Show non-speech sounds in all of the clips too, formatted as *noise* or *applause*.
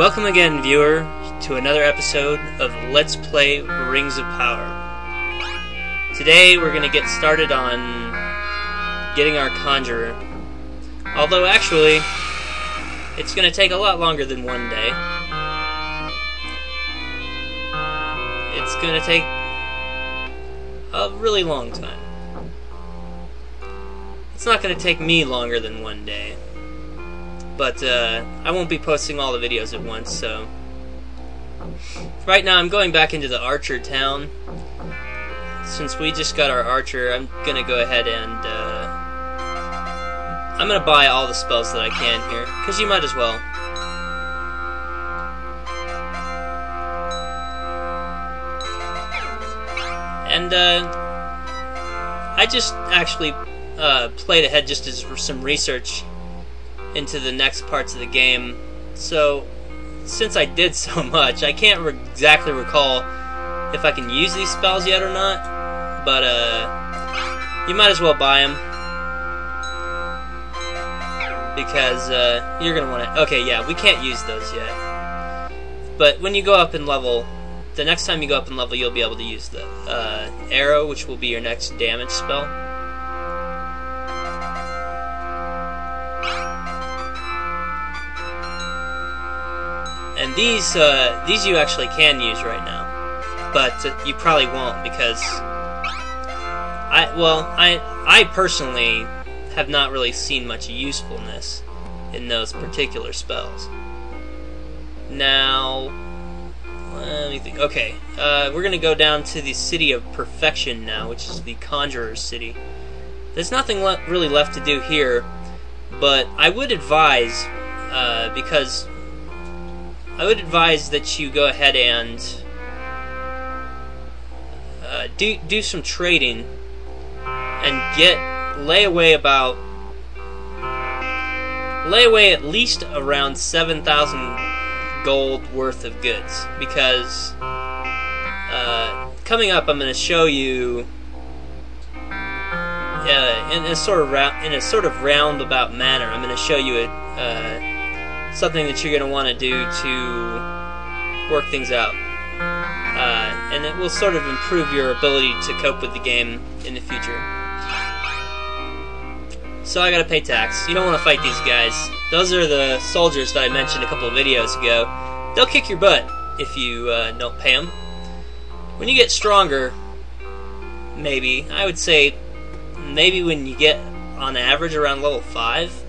Welcome again, viewer, to another episode of Let's Play Rings of Power. Today we're going to get started on getting our Conjurer. Although, actually, it's going to take a lot longer than one day. It's going to take a really long time. It's not going to take me longer than one day. But uh, I won't be posting all the videos at once, so... Right now I'm going back into the Archer town. Since we just got our Archer, I'm gonna go ahead and... Uh, I'm gonna buy all the spells that I can here, because you might as well. And, uh, I just actually uh, played ahead just as some research into the next parts of the game. So, since I did *laughs* so much, I can't re exactly recall if I can use these spells yet or not. But, uh, you might as well buy them. Because, uh, you're gonna want to... Okay, yeah, we can't use those yet. But when you go up in level... The next time you go up in level, you'll be able to use the uh, arrow, which will be your next damage spell. These, uh, these you actually can use right now, but uh, you probably won't because I, well, I, I personally have not really seen much usefulness in those particular spells. Now, let me think. Okay, uh, we're gonna go down to the City of Perfection now, which is the Conjurer's City. There's nothing le really left to do here, but I would advise, uh, because I would advise that you go ahead and uh, do do some trading and get lay away about lay away at least around seven thousand gold worth of goods because uh, coming up I'm going to show you uh, in a sort of ra- in a sort of roundabout manner I'm going to show you a uh, something that you're going to want to do to work things out. Uh, and it will sort of improve your ability to cope with the game in the future. So I gotta pay tax. You don't want to fight these guys. Those are the soldiers that I mentioned a couple of videos ago. They'll kick your butt if you uh, don't pay them. When you get stronger, maybe, I would say maybe when you get on average around level 5,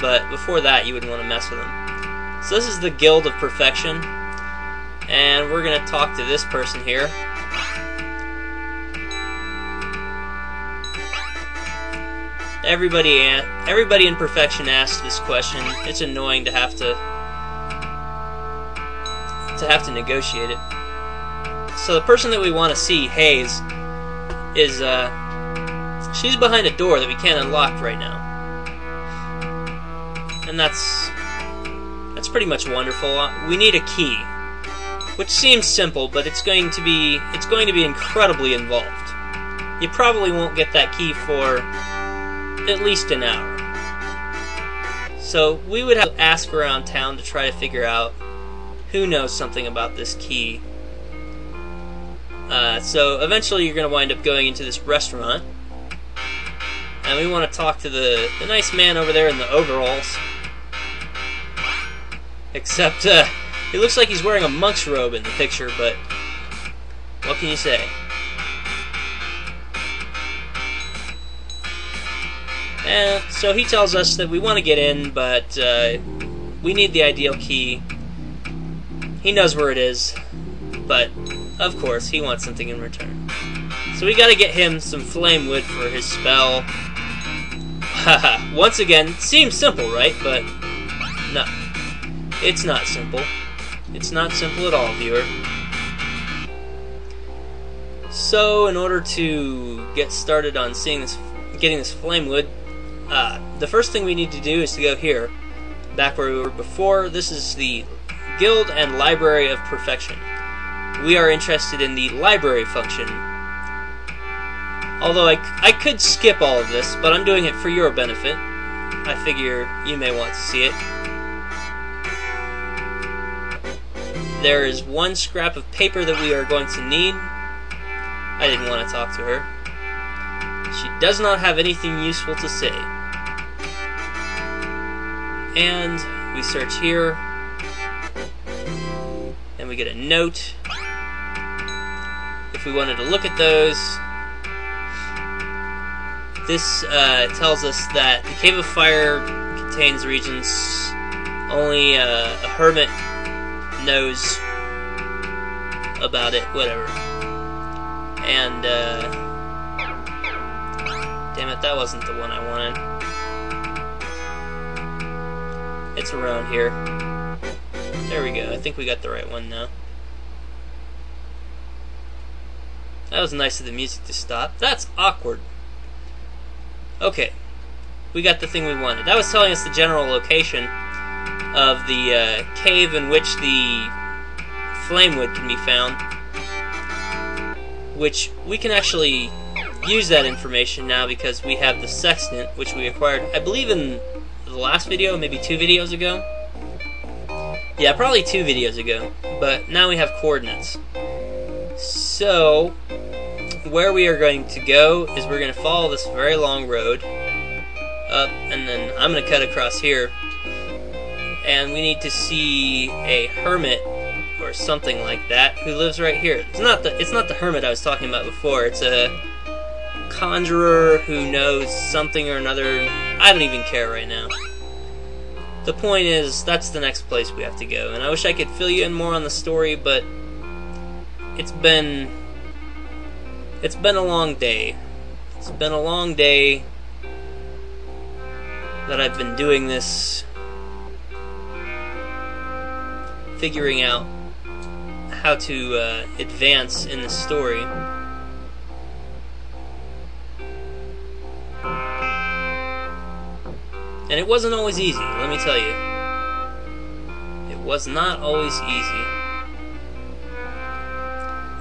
but before that you wouldn't want to mess with them. So this is the Guild of Perfection, and we're going to talk to this person here. Everybody, everybody in Perfection asks this question. It's annoying to have to to have to negotiate it. So the person that we want to see, Hayes, is uh, she's behind a door that we can't unlock right now and that's that's pretty much wonderful. Uh, we need a key, which seems simple, but it's going to be it's going to be incredibly involved. You probably won't get that key for at least an hour. So we would have to ask around town to try to figure out who knows something about this key. Uh, so eventually you're going to wind up going into this restaurant. And we want to talk to the, the nice man over there in the overalls. Except, uh, he looks like he's wearing a monk's robe in the picture, but what can you say? And so he tells us that we want to get in, but uh, we need the ideal key. He knows where it is, but of course he wants something in return. So we gotta get him some flame wood for his spell. *laughs* Once again, seems simple, right? But no. It's not simple. It's not simple at all, viewer. So, in order to get started on seeing this, getting this flame wood, uh, the first thing we need to do is to go here, back where we were before. This is the Guild and Library of Perfection. We are interested in the library function. Although I, I could skip all of this, but I'm doing it for your benefit. I figure you may want to see it. There is one scrap of paper that we are going to need. I didn't want to talk to her. She does not have anything useful to say. And we search here, and we get a note. If we wanted to look at those, this uh, tells us that the Cave of Fire contains regions only uh, a hermit knows about it, whatever. And, uh, damn it, that wasn't the one I wanted. It's around here. There we go, I think we got the right one now. That was nice of the music to stop. That's awkward. Okay, we got the thing we wanted. That was telling us the general location of the uh, cave in which the flamewood can be found, which we can actually use that information now because we have the sextant, which we acquired, I believe, in the last video, maybe two videos ago. Yeah, probably two videos ago, but now we have coordinates. So, where we are going to go is we're going to follow this very long road up, and then I'm going to cut across here and we need to see a hermit or something like that who lives right here. It's not the it's not the hermit I was talking about before. It's a conjurer who knows something or another. I don't even care right now. The point is, that's the next place we have to go. And I wish I could fill you in more on the story, but it's been it's been a long day. It's been a long day that I've been doing this figuring out how to uh, advance in the story. And it wasn't always easy, let me tell you. It was not always easy.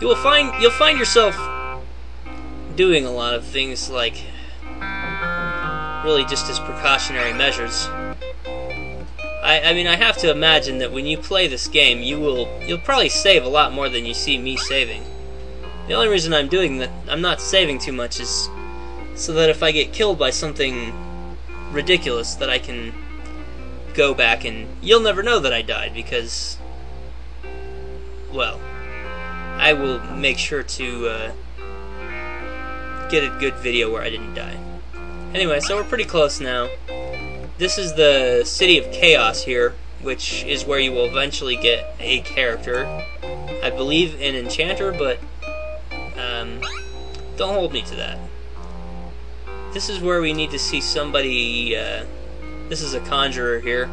You will find you'll find yourself doing a lot of things like really just as precautionary measures. I, I mean, I have to imagine that when you play this game, you will you'll probably save a lot more than you see me saving. The only reason I'm doing that, I'm not saving too much, is so that if I get killed by something ridiculous, that I can go back and you'll never know that I died because, well, I will make sure to uh, get a good video where I didn't die. Anyway, so we're pretty close now. This is the City of Kaos here, which is where you will eventually get a character. I believe an enchanter, but um, don't hold me to that. This is where we need to see somebody. Uh, this is a conjurer here.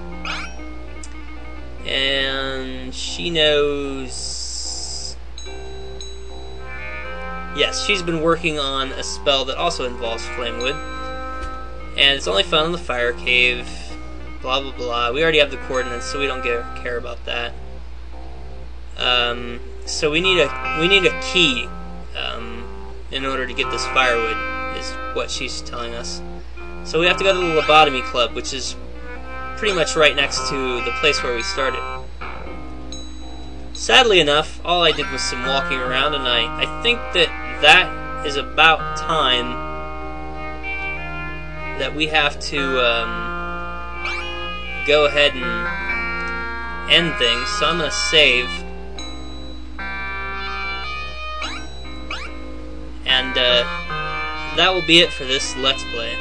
And she knows. Yes, she's been working on a spell that also involves Flamewood and it's only found in the fire cave. Blah blah blah. We already have the coordinates, so we don't get, care about that. Um, so we need a we need a key um, in order to get this firewood. Is what she's telling us. So we have to go to the lobotomy club, which is pretty much right next to the place where we started. Sadly enough, all I did was some walking around, and I, I think that that is about time that we have to um, go ahead and end things. So I'm going to save. And uh, that will be it for this Let's Play.